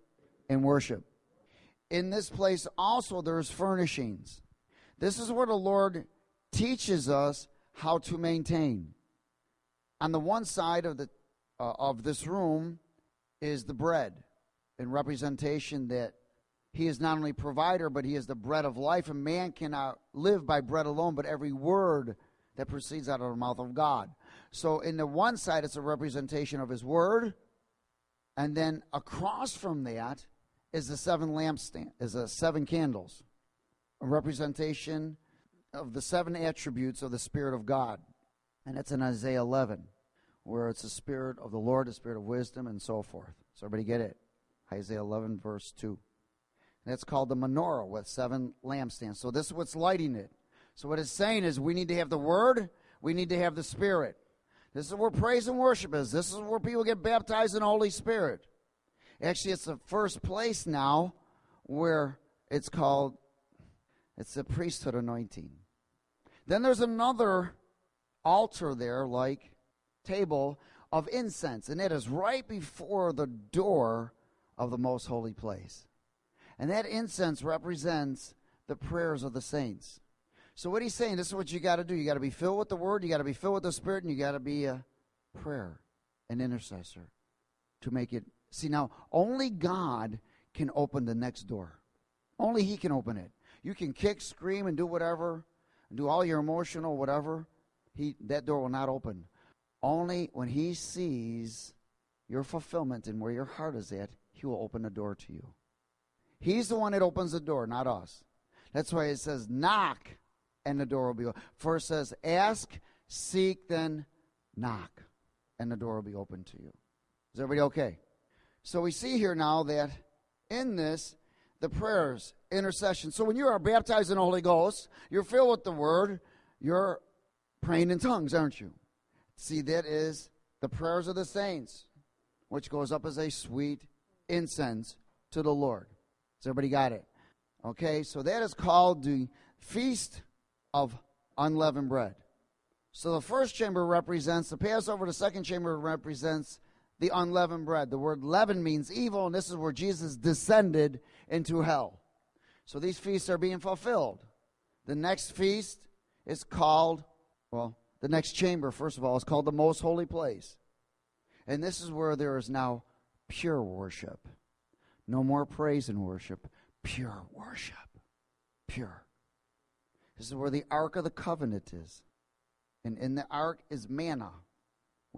and worship. In this place also there's furnishings. This is where the Lord teaches us how to maintain. On the one side of the uh, of this room is the bread in representation that he is not only provider but he is the bread of life and man cannot live by bread alone but every word that proceeds out of the mouth of God. So in the one side it's a representation of his word and then across from that is the seven lampstand is the seven candles a representation of the seven attributes of the Spirit of God. And that's in Isaiah 11, where it's the Spirit of the Lord, the Spirit of wisdom, and so forth. So everybody get it? Isaiah 11, verse 2. And that's called the menorah with seven lampstands. So this is what's lighting it. So what it's saying is we need to have the Word, we need to have the Spirit. This is where praise and worship is. This is where people get baptized in the Holy Spirit. Actually, it's the first place now where it's called it's the priesthood anointing. Then there's another altar there, like table of incense, and it is right before the door of the most holy place. And that incense represents the prayers of the saints. So what he's saying, this is what you got to do. You got to be filled with the word, you got to be filled with the spirit, and you got to be a prayer, an intercessor to make it. See now, only God can open the next door. Only he can open it. You can kick, scream, and do whatever, and do all your emotional whatever. He that door will not open. Only when he sees your fulfillment and where your heart is at, he will open the door to you. He's the one that opens the door, not us. That's why it says knock and the door will be open. First says ask, seek, then knock, and the door will be open to you. Is everybody okay? So we see here now that in this the prayers, intercession. So when you are baptized in the Holy Ghost, you're filled with the Word, you're praying in tongues, aren't you? See, that is the prayers of the saints, which goes up as a sweet incense to the Lord. Has everybody got it? Okay, so that is called the Feast of Unleavened Bread. So the first chamber represents the Passover, the second chamber represents the unleavened bread. The word leaven means evil, and this is where Jesus descended into hell. So these feasts are being fulfilled. The next feast is called, well, the next chamber, first of all, is called the most holy place. And this is where there is now pure worship. No more praise and worship, pure worship. Pure. This is where the Ark of the Covenant is. And in the Ark is manna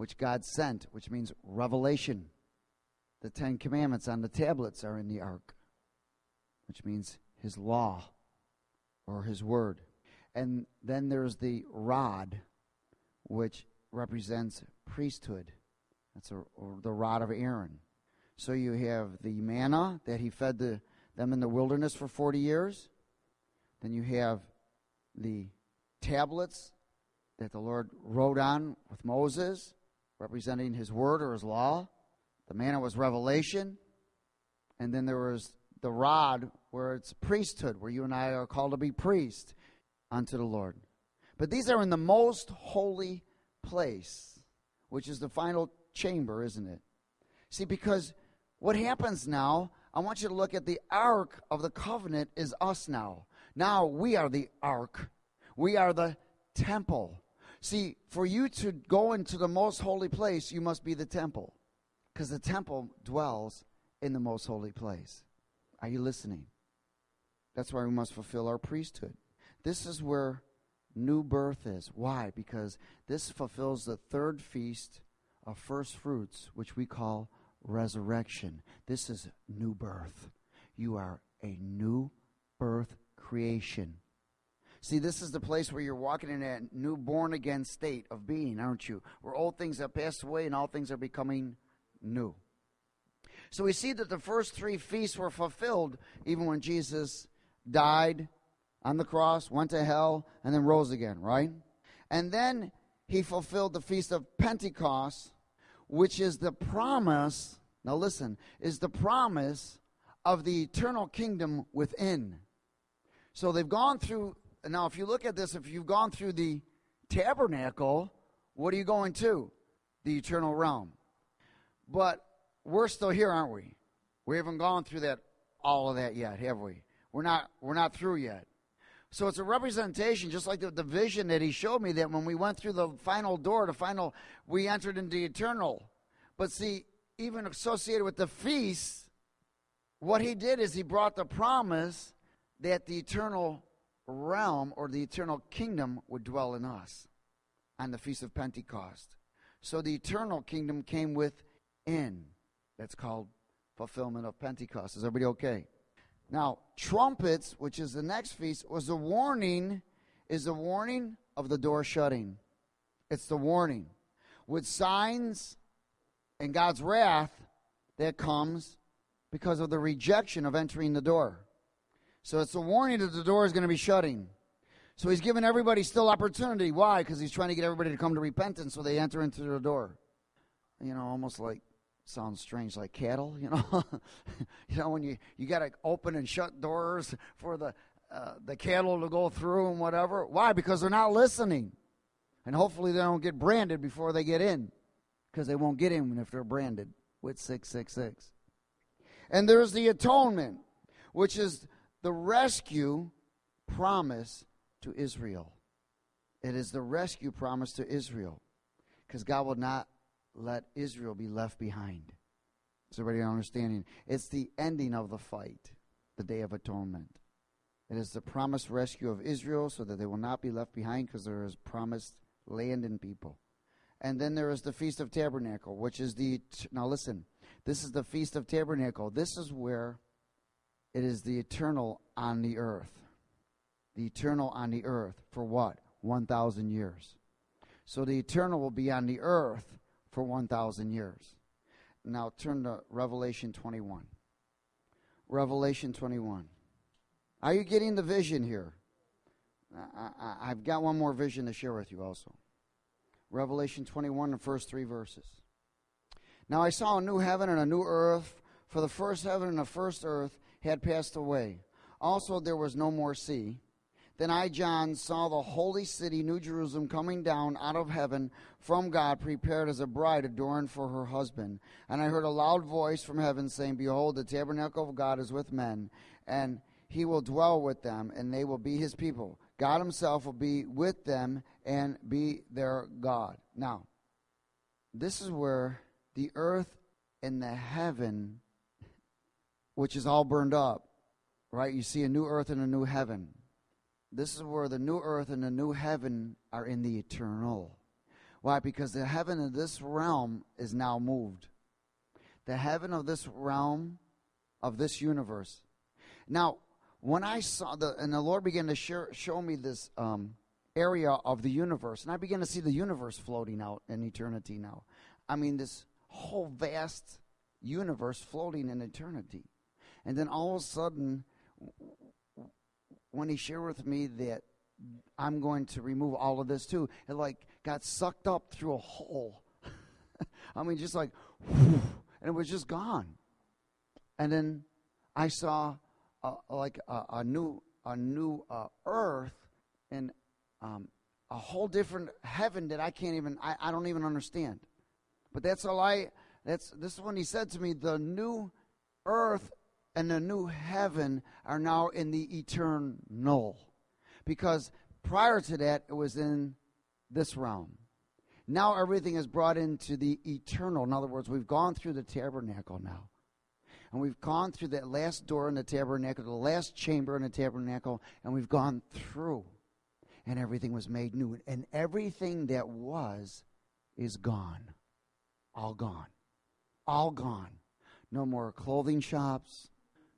which God sent, which means revelation. The Ten Commandments on the tablets are in the ark, which means His law or His word. And then there's the rod, which represents priesthood. That's a, the rod of Aaron. So you have the manna that he fed the, them in the wilderness for 40 years. Then you have the tablets that the Lord wrote on with Moses representing his word or his law. The manna was revelation. And then there was the rod, where it's priesthood, where you and I are called to be priests unto the Lord. But these are in the most holy place, which is the final chamber, isn't it? See, because what happens now, I want you to look at the ark of the covenant is us now. Now we are the ark. We are the temple. See, for you to go into the most holy place, you must be the temple, because the temple dwells in the most holy place. Are you listening? That's why we must fulfill our priesthood. This is where new birth is. Why? Because this fulfills the third feast of first fruits, which we call resurrection. This is new birth. You are a new birth creation. See, this is the place where you're walking in that new born again state of being, aren't you? Where old things have passed away and all things are becoming new. So we see that the first three feasts were fulfilled even when Jesus died on the cross, went to hell, and then rose again, right? And then he fulfilled the feast of Pentecost, which is the promise, now listen, is the promise of the eternal kingdom within. So they've gone through. Now, if you look at this, if you've gone through the tabernacle, what are you going to? The eternal realm. But we're still here, aren't we? We haven't gone through that all of that yet, have we? We're not we're not through yet. So it's a representation, just like the, the vision that he showed me, that when we went through the final door, the final, we entered into eternal. But see, even associated with the feast, what he did is he brought the promise that the eternal realm or the eternal kingdom would dwell in us on the Feast of Pentecost. So the eternal kingdom came within. That's called fulfillment of Pentecost. Is everybody okay? Now, trumpets, which is the next feast, was a warning, is a warning of the door shutting. It's the warning. With signs and God's wrath that comes because of the rejection of entering the door. So it's a warning that the door is going to be shutting. So he's giving everybody still opportunity. Why? Because he's trying to get everybody to come to repentance so they enter into the door. You know, almost like sounds strange like cattle you know you know when you you got to open and shut doors for the uh, the cattle to go through and whatever why because they're not listening and hopefully they don't get branded before they get in because they won't get in if they're branded with 666 and there's the atonement which is the rescue promise to israel it is the rescue promise to israel because god will not let Israel be left behind. Is everybody understanding? It's the ending of the fight, the Day of Atonement. It is the promised rescue of Israel so that they will not be left behind because there is promised land and people. And then there is the Feast of Tabernacle, which is the. Now listen, this is the Feast of Tabernacle. This is where it is the eternal on the earth. The eternal on the earth for what? 1,000 years. So the eternal will be on the earth for 1,000 years. Now turn to Revelation 21. Revelation 21. Are you getting the vision here? I, have got one more vision to share with you also. Revelation 21, the first three verses. Now I saw a new heaven and a new earth, for the first heaven and the first earth had passed away. Also there was no more sea. Then I, John, saw the holy city, New Jerusalem, coming down out of heaven from God, prepared as a bride adorned for her husband. And I heard a loud voice from heaven saying, Behold, the tabernacle of God is with men, and he will dwell with them, and they will be his people. God himself will be with them and be their God. Now, this is where the earth and the heaven, which is all burned up, right? You see a new earth and a new heaven. This is where the new earth and the new heaven are in the eternal. Why? Because the heaven of this realm is now moved. The heaven of this realm, of this universe. Now, when I saw the, and the Lord began to share, show me this um, area of the universe, and I began to see the universe floating out in eternity now. I mean, this whole vast universe floating in eternity. And then all of a sudden, when he shared with me that I'm going to remove all of this too, it like got sucked up through a hole. I mean, just like, and it was just gone. And then I saw like a, a, new a new uh, earth and um, a whole different heaven that I can't even I, I don't even understand. But that's all I that's this is when he said to me the new earth and the new heaven are now in the eternal. Because prior to that, it was in this realm. Now everything is brought into the eternal. In other words, we've gone through the tabernacle now. And we've gone through that last door in the tabernacle, the last chamber in the tabernacle, and we've gone through. And everything was made new. And everything that was is gone. All gone. All gone. No more clothing shops,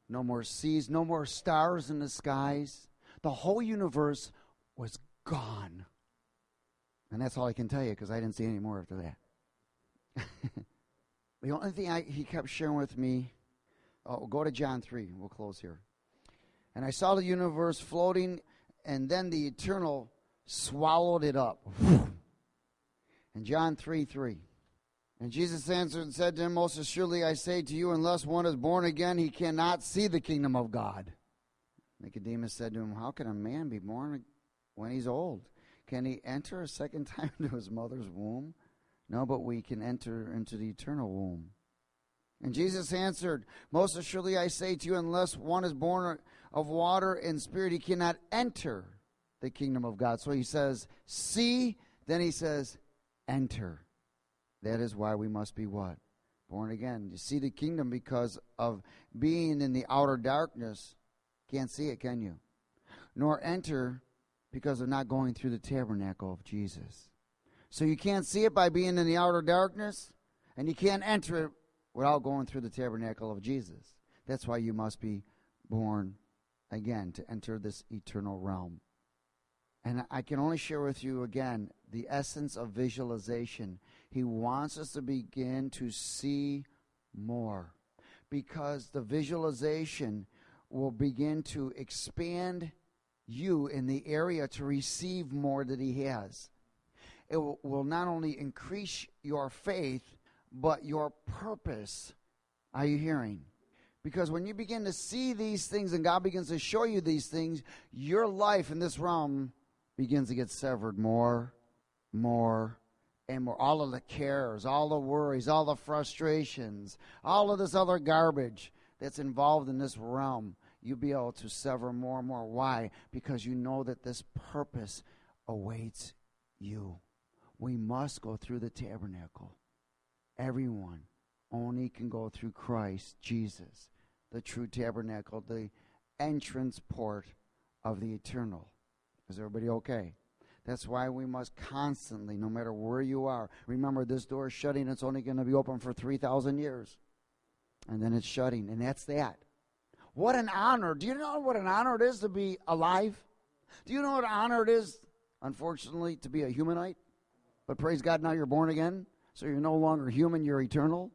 no more seas, no more stars in the skies. The whole universe was gone. And that's all I can tell you because I didn't see any more after that. the only thing I, he kept sharing with me, oh, go to John 3. We'll close here. And I saw the universe floating, and then the eternal swallowed it up. And John 3 3. And Jesus answered and said to him, Most assuredly I say to you, unless one is born again, he cannot see the kingdom of God. Nicodemus said to him, How can a man be born when he's old? Can he enter a second time into his mother's womb? No, but we can enter into the eternal womb. And Jesus answered, Most assuredly I say to you, unless one is born of water and spirit, he cannot enter the kingdom of God. So he says, See, then he says, Enter. That is why we must be what? Born again. You see the kingdom because of being in the outer darkness. Can't see it, can you? Nor enter because of not going through the tabernacle of Jesus. So you can't see it by being in the outer darkness, and you can't enter it without going through the tabernacle of Jesus. That's why you must be born again to enter this eternal realm. And I can only share with you again the essence of visualization. He wants us to begin to see more because the visualization will begin to expand you in the area to receive more that He has. It will, not only increase your faith, but your purpose. Are you hearing? Because when you begin to see these things and God begins to show you these things, your life in this realm begins to get severed more, more, and where All of the cares, all the worries, all the frustrations, all of this other garbage that's involved in this realm, you'll be able to sever more and more. Why? Because you know that this purpose awaits you. We must go through the tabernacle. Everyone only can go through Christ Jesus, the true tabernacle, the entrance port of the eternal. Is everybody okay? That's why we must constantly, no matter where you are, remember this door is shutting. It's only going to be open for 3,000 years. And then it's shutting. And that's that. What an honor. Do you know what an honor it is to be alive? Do you know what an honor it is, unfortunately, to be a humanite? But praise God, now you're born again. So you're no longer human, you're eternal.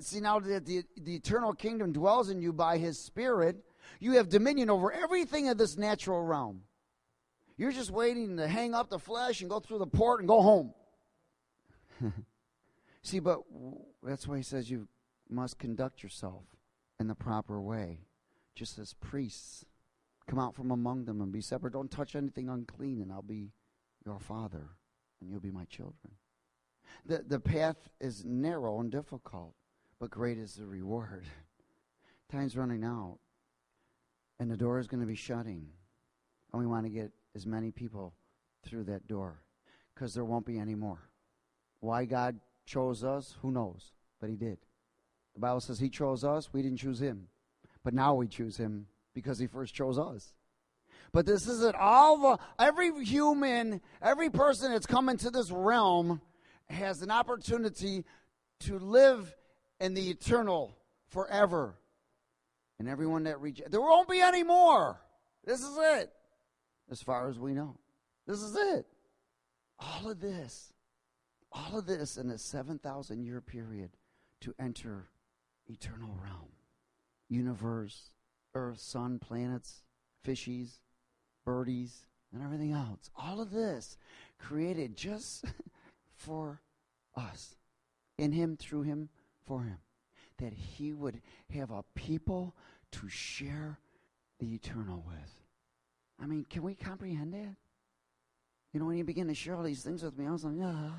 See, now that the, the eternal kingdom dwells in you by his spirit, you have dominion over everything of this natural realm. You're just waiting to hang up the flesh and go through the port and go home. See, but that's why he says you must conduct yourself in the proper way, just as priests. Come out from among them and be separate. Don't touch anything unclean, and I'll be your father, and you'll be my children. The, the path is narrow and difficult, but great is the reward. Time's running out, and the door is going to be shutting. And we want to get as many people through that door because there won't be any more. Why God chose us, who knows? But He did. The Bible says He chose us, we didn't choose Him. But now we choose Him because He first chose us. But this isn't all the, every human, every person that's come into this realm has an opportunity to live in the eternal forever. And everyone that reaches, there won't be any more. This is it, as far as we know. This is it. All of this, all of this in a 7,000 year period to enter eternal realm. Universe, earth, sun, planets, fishies, birdies, and everything else. All of this created just for us. In Him, through Him, for Him. That He would have a people to share the eternal with. I mean, can we comprehend that? You know, when you begin to share all these things with me, I was like, ah,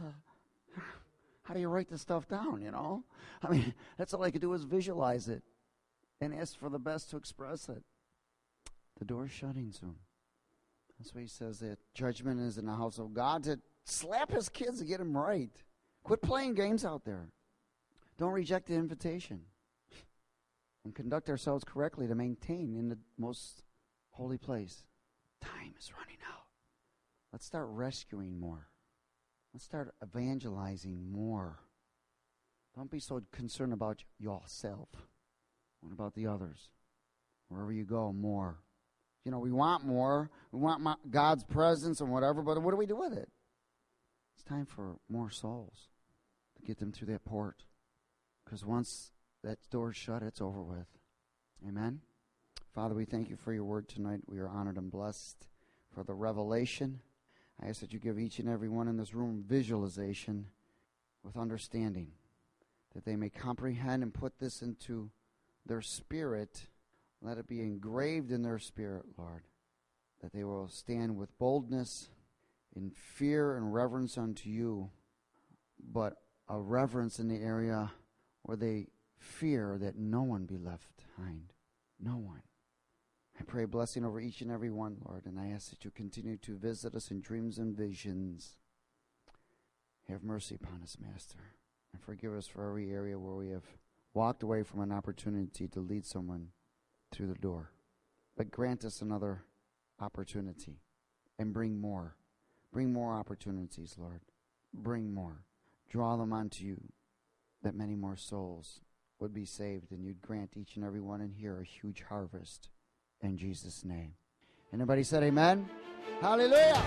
how do you write this stuff down, you know? I mean, that's all I could do is visualize it and ask for the best to express it. The door's shutting soon. That's why he says that judgment is in the house of God to slap his kids to get them right. Quit playing games out there. Don't reject the invitation. And conduct ourselves correctly to maintain in the most holy place. Time is running out. Let's start rescuing more. Let's start evangelizing more. Don't be so concerned about yourself. What about the others? Wherever you go, more. You know, we want more. We want God's presence and whatever, but what do we do with it? It's time for more souls to get them through that port. Because once that door's shut, it's over with. Amen. Father, we thank you for your word tonight. We are honored and blessed for the revelation. I ask that you give each and every one in this room visualization with understanding. that they may comprehend and put this into their spirit. Let it be engraved in their spirit, Lord, that they will stand with boldness in fear and reverence unto you, but a reverence in the area where they fear that no one be left behind. No one. I pray blessing over each and every one, Lord, and I ask that you continue to visit us in dreams and visions. Have mercy upon us, Master, and forgive us for every area where we have walked away from an opportunity to lead someone through the door. But grant us another opportunity and bring more. Bring more opportunities, Lord. Bring more. Draw them unto you that many more souls would be saved and you'd grant each and every one in here a huge harvest in Jesus' name. Anybody said amen? Hallelujah.